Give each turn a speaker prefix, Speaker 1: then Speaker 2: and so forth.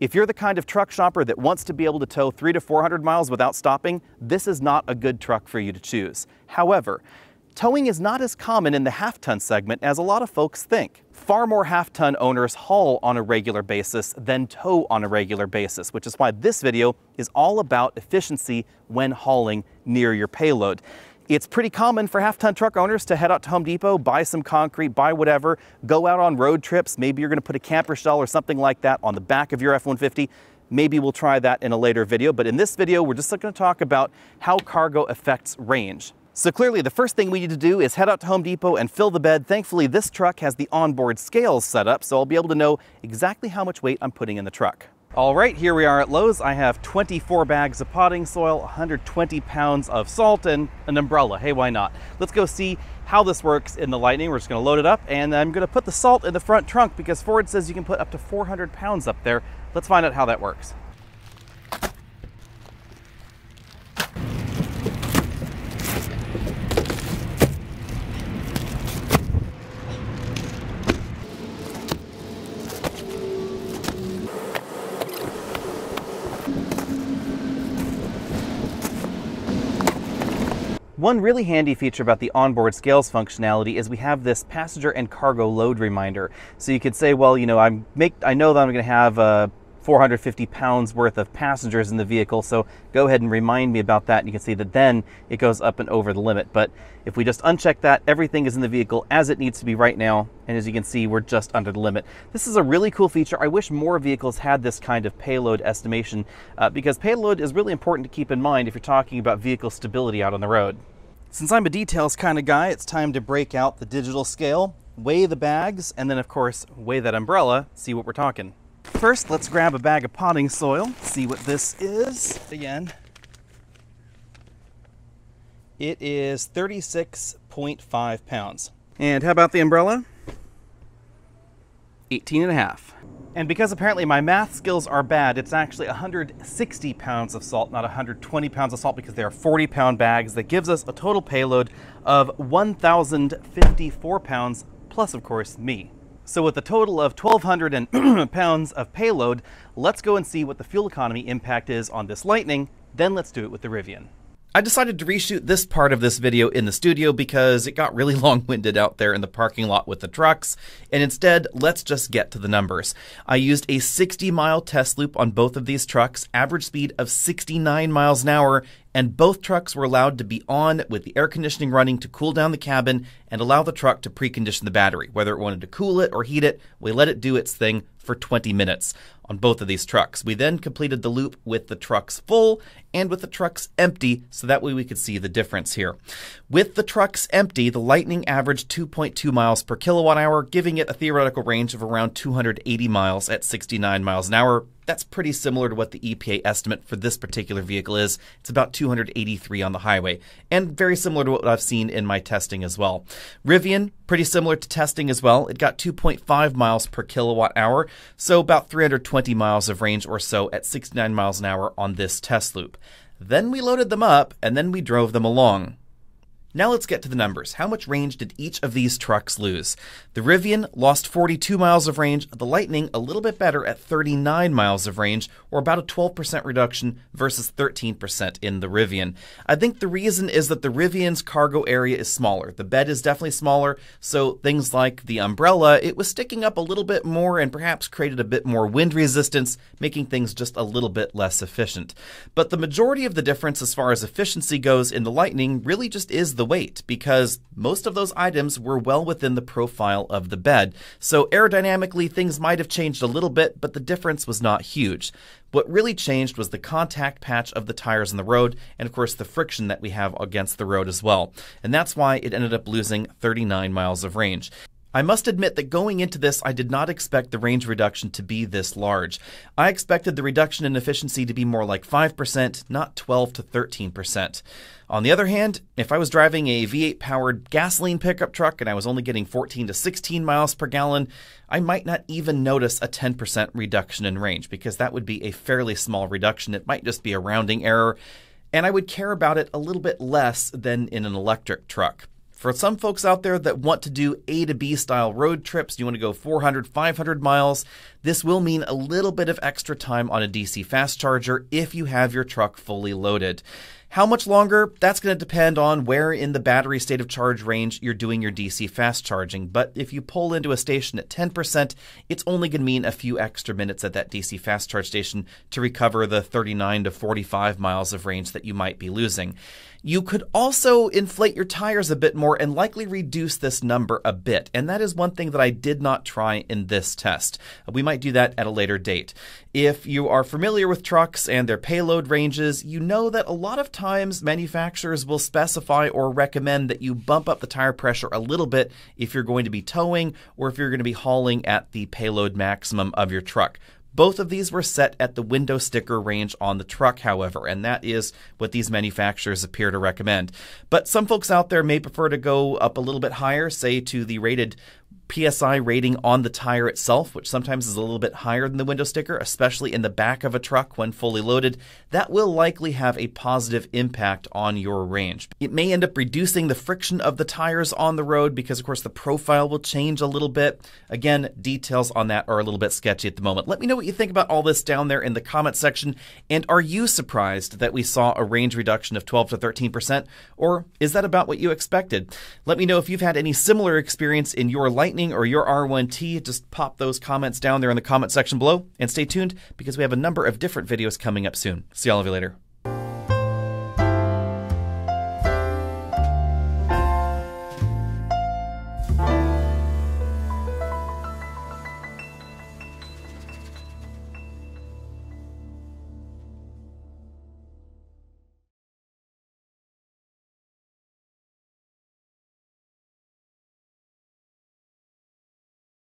Speaker 1: If you're the kind of truck shopper that wants to be able to tow three to 400 miles without stopping, this is not a good truck for you to choose. However, towing is not as common in the half-ton segment as a lot of folks think. Far more half-ton owners haul on a regular basis than tow on a regular basis, which is why this video is all about efficiency when hauling near your payload. It's pretty common for half-ton truck owners to head out to Home Depot, buy some concrete, buy whatever, go out on road trips. Maybe you're gonna put a camper shell or something like that on the back of your F-150. Maybe we'll try that in a later video, but in this video, we're just gonna talk about how cargo affects range. So clearly the first thing we need to do is head out to Home Depot and fill the bed. Thankfully, this truck has the onboard scales set up, so I'll be able to know exactly how much weight I'm putting in the truck. All right, here we are at Lowe's. I have 24 bags of potting soil, 120 pounds of salt, and an umbrella. Hey, why not? Let's go see how this works in the Lightning. We're just gonna load it up, and I'm gonna put the salt in the front trunk because Ford says you can put up to 400 pounds up there. Let's find out how that works. One really handy feature about the onboard scales functionality is we have this passenger and cargo load reminder. So you could say, well, you know, I'm make I know that I'm going to have uh, 450 pounds worth of passengers in the vehicle, so go ahead and remind me about that. And you can see that then it goes up and over the limit. But if we just uncheck that, everything is in the vehicle as it needs to be right now. And as you can see, we're just under the limit. This is a really cool feature. I wish more vehicles had this kind of payload estimation uh, because payload is really important to keep in mind if you're talking about vehicle stability out on the road. Since I'm a details kind of guy, it's time to break out the digital scale, weigh the bags, and then of course, weigh that umbrella, see what we're talking. First, let's grab a bag of potting soil, see what this is. Again, it is 36.5 pounds. And how about the umbrella? 18 and a half. And because apparently my math skills are bad, it's actually 160 pounds of salt, not 120 pounds of salt, because they are 40 pound bags. That gives us a total payload of 1,054 pounds, plus, of course, me. So with a total of 1,200 pounds of payload, let's go and see what the fuel economy impact is on this Lightning. Then let's do it with the Rivian. I decided to reshoot this part of this video in the studio because it got really long-winded out there in the parking lot with the trucks, and instead, let's just get to the numbers. I used a 60-mile test loop on both of these trucks, average speed of 69 miles an hour, and both trucks were allowed to be on with the air conditioning running to cool down the cabin and allow the truck to precondition the battery. Whether it wanted to cool it or heat it, we let it do its thing for 20 minutes on both of these trucks. We then completed the loop with the trucks full and with the trucks empty, so that way we could see the difference here. With the trucks empty, the Lightning averaged 2.2 miles per kilowatt hour, giving it a theoretical range of around 280 miles at 69 miles an hour, that's pretty similar to what the EPA estimate for this particular vehicle is. It's about 283 on the highway, and very similar to what I've seen in my testing as well. Rivian, pretty similar to testing as well. It got 2.5 miles per kilowatt hour, so about 320 miles of range or so at 69 miles an hour on this test loop. Then we loaded them up, and then we drove them along. Now let's get to the numbers. How much range did each of these trucks lose? The Rivian lost 42 miles of range, the Lightning a little bit better at 39 miles of range, or about a 12% reduction versus 13% in the Rivian. I think the reason is that the Rivian's cargo area is smaller. The bed is definitely smaller, so things like the umbrella, it was sticking up a little bit more and perhaps created a bit more wind resistance, making things just a little bit less efficient. But the majority of the difference as far as efficiency goes in the Lightning really just is the weight because most of those items were well within the profile of the bed. So aerodynamically, things might have changed a little bit, but the difference was not huge. What really changed was the contact patch of the tires on the road, and of course the friction that we have against the road as well. And that's why it ended up losing 39 miles of range. I must admit that going into this, I did not expect the range reduction to be this large. I expected the reduction in efficiency to be more like 5%, not 12 to 13%. On the other hand, if I was driving a V8 powered gasoline pickup truck and I was only getting 14 to 16 miles per gallon, I might not even notice a 10% reduction in range because that would be a fairly small reduction. It might just be a rounding error, and I would care about it a little bit less than in an electric truck. For some folks out there that want to do A to B style road trips, you want to go 400, 500 miles, This will mean a little bit of extra time on a DC fast charger if you have your truck fully loaded. How much longer? That's going to depend on where in the battery state of charge range you're doing your DC fast charging. But if you pull into a station at 10%, it's only going to mean a few extra minutes at that DC fast charge station to recover the 39 to 45 miles of range that you might be losing. You could also inflate your tires a bit more and likely reduce this number a bit. And that is one thing that I did not try in this test. We might do that at a later date. If you are familiar with trucks and their payload ranges, you know that a lot of times manufacturers will specify or recommend that you bump up the tire pressure a little bit if you're going to be towing or if you're going to be hauling at the payload maximum of your truck. Both of these were set at the window sticker range on the truck, however, and that is what these manufacturers appear to recommend. But some folks out there may prefer to go up a little bit higher, say to the rated PSI rating on the tire itself, which sometimes is a little bit higher than the window sticker, especially in the back of a truck when fully loaded, that will likely have a positive impact on your range. It may end up reducing the friction of the tires on the road because, of course, the profile will change a little bit. Again, details on that are a little bit sketchy at the moment. Let me know what you think about all this down there in the comment section. And are you surprised that we saw a range reduction of 12 to 13%? Or is that about what you expected? Let me know if you've had any similar experience in your Lightning Lightning or your R1T, just pop those comments down there in the comment section below and stay tuned because we have a number of different videos coming up soon. See all of you later.